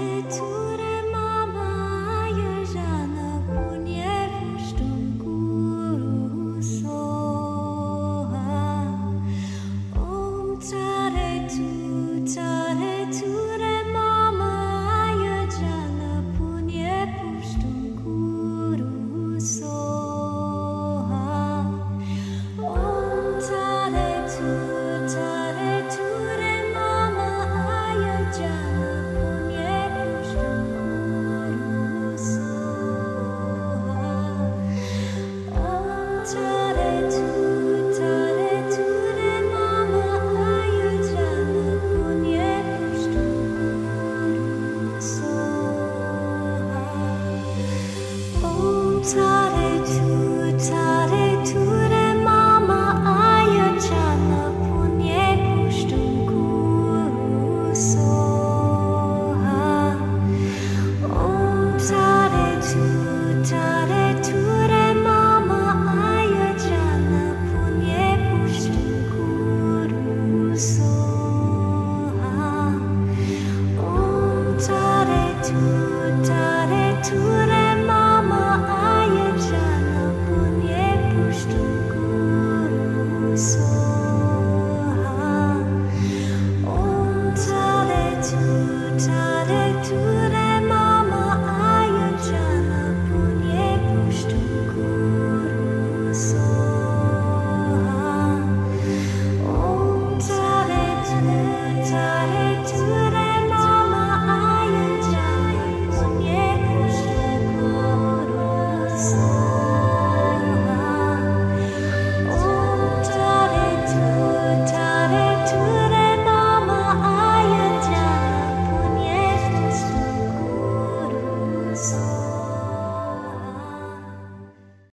To. To